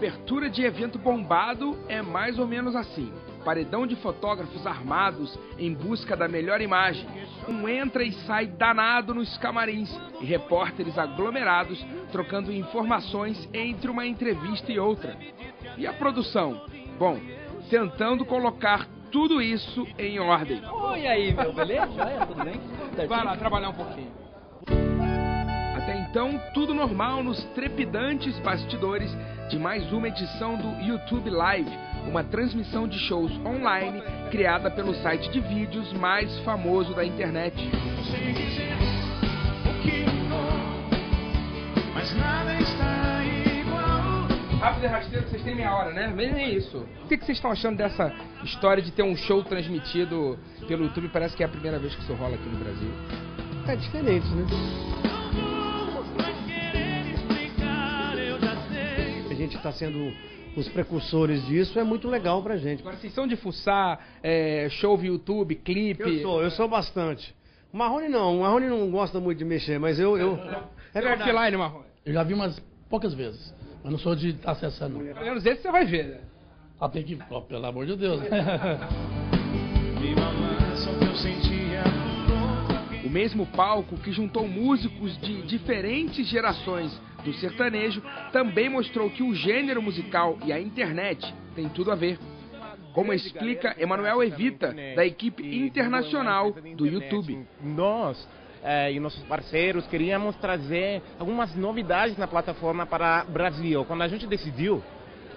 cobertura de evento bombado é mais ou menos assim. Paredão de fotógrafos armados em busca da melhor imagem. Um entra e sai danado nos camarins e repórteres aglomerados trocando informações entre uma entrevista e outra. E a produção? Bom, tentando colocar tudo isso em ordem. Oi aí, meu, beleza? Joia, tudo bem? Vai lá trabalhar um pouquinho. Até então, tudo normal nos trepidantes bastidores de mais uma edição do YouTube Live, uma transmissão de shows online criada pelo site de vídeos mais famoso da internet. Rápido e rasteiro, vocês têm meia hora, né? Nem nem isso. O que vocês estão achando dessa história de ter um show transmitido pelo YouTube? Parece que é a primeira vez que isso rola aqui no Brasil. É diferente, né? Está sendo os precursores disso, é muito legal pra gente. Agora, vocês são de fuçar é, show via YouTube, clipe? Eu sou, eu sou bastante. O Marrone não, o Marrone não gosta muito de mexer, mas eu. eu é é verdade. offline, Marrone? Eu já vi umas poucas vezes, mas não sou de estar acessando. não. Pelo menos esse você vai ver, né? Ah, tem que. ó, pelo amor de Deus. O mesmo palco que juntou músicos de diferentes gerações do sertanejo também mostrou que o gênero musical e a internet têm tudo a ver. Como explica Emanuel Evita, da equipe internacional do YouTube. Nós eh, e nossos parceiros queríamos trazer algumas novidades na plataforma para o Brasil. Quando a gente decidiu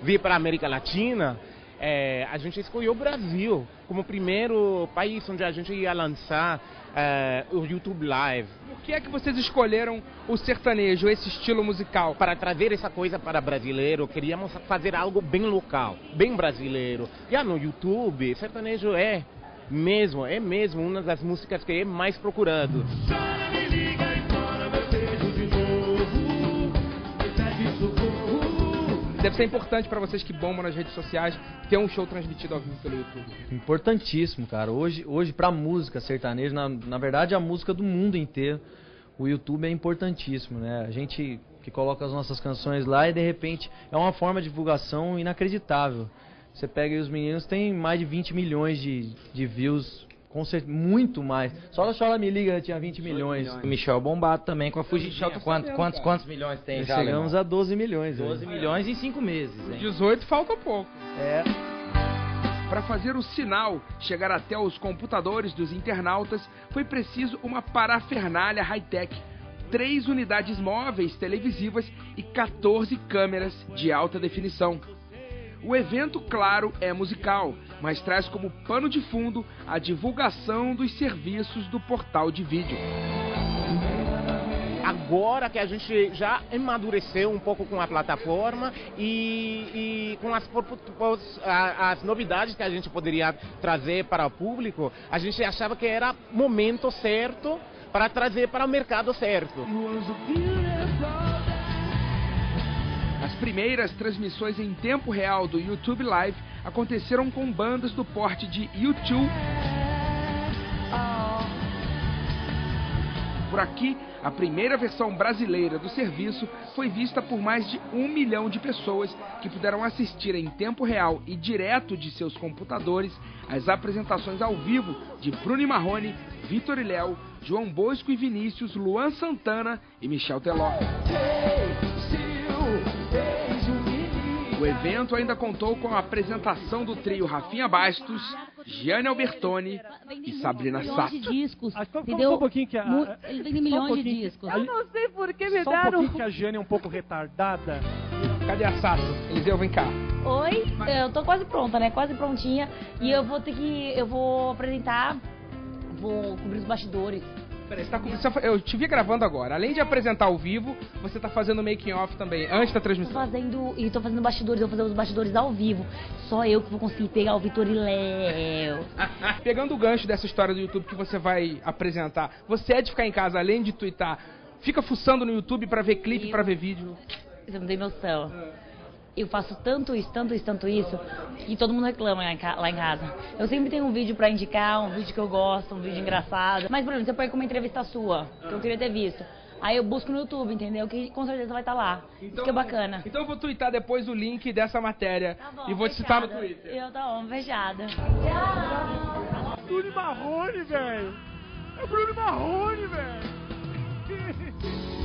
vir para a América Latina, eh, a gente escolheu o Brasil como o primeiro país onde a gente ia lançar eh, o YouTube Live. Por que é que vocês escolheram o sertanejo, esse estilo musical? Para trazer essa coisa para brasileiro, queríamos fazer algo bem local, bem brasileiro. Já no YouTube, sertanejo é mesmo, é mesmo uma das músicas que é mais procurado. Deve ser importante para vocês que bombam nas redes sociais ter um show transmitido ao vivo pelo YouTube. Importantíssimo, cara. Hoje, hoje pra música sertaneja, na, na verdade a música do mundo inteiro, o YouTube é importantíssimo, né? A gente que coloca as nossas canções lá e de repente é uma forma de divulgação inacreditável. Você pega aí os meninos, tem mais de 20 milhões de, de views, com cer- muito mais. Só a Chola Me Liga tinha 20 milhões. O Michel Bombado também com a Fugidinha. tá Quantos, quantos, milhões tem já, chegamos Alemão? a 12 milhões. né? 12 milhões em 5 meses, hein? 18 falta pouco. É. Para fazer o sinal chegar até os computadores dos internautas, foi preciso uma parafernália high-tech. Três unidades móveis televisivas e 14 câmeras de alta definição. O evento, claro, é musical, mas traz como pano de fundo a divulgação dos serviços do portal de vídeo. Agora que a gente já amadureceu um pouco com a plataforma e, e com as, as novidades que a gente poderia trazer para o público, a gente achava que era momento certo para trazer para o mercado certo. As primeiras transmissões em tempo real do YouTube Live aconteceram com bandas do porte de YouTube. Por aqui, a primeira versão brasileira do serviço foi vista por mais de um milhão de pessoas que puderam assistir em tempo real e direto de seus computadores as apresentações ao vivo de Bruno Marrone, Vitor e Léo, João Bosco e Vinícius, Luan Santana e Michel Teló. O evento ainda contou com a apresentação do trio Rafinha Bastos, Gianni Albertoni e Sabrina milhões Sato. discos, Ah, só- só entendeu? um pouquinho que a- Mu- Ele só vende um milhões de discos. Aí- não sei por que me Só um deram. pouquinho que a Jane é um pouco retardada. Cadê a Sato? Eliseu, vem cá. Oi, eu tô quase pronta, né? Quase prontinha. E eu vou ter que. Eu vou apresentar. Vou cobrir os bastidores. Peraí, você tá com- você fa- eu te vi gravando agora. Além de apresentar ao vivo, você tá fazendo making off também, antes da Tô transmissão. fazendo. E tô fazendo bastidores, eu vou fazer os bastidores ao vivo. Só eu que vou conseguir pegar o Vitor e Léo. Pegando o gancho dessa história do YouTube que você vai apresentar, você é de ficar em casa, além de twittar, fica fuçando no YouTube pra ver clipe, Eu- pra ver vídeo. Você não tem noção eu faço tanto isso, tanto isso, tanto isso, que todo mundo reclama lá em casa. Eu sempre tenho um vídeo para indicar, um vídeo que eu gosto, um vídeo engraçado. Mas, por exemplo, se eu perco uma entrevista sua, que eu queria ter visto. Aí eu busco no YouTube, entendeu? Que com certeza vai estar lá. Então, Isso que é bacana. Então eu vou twittar depois o link dessa matéria. Tá bom, e vou fechada. te citar no Twitter. Eu tá bom, beijada. Tchau. Bruno Marrone, velho. É Bruno Marrone, velho.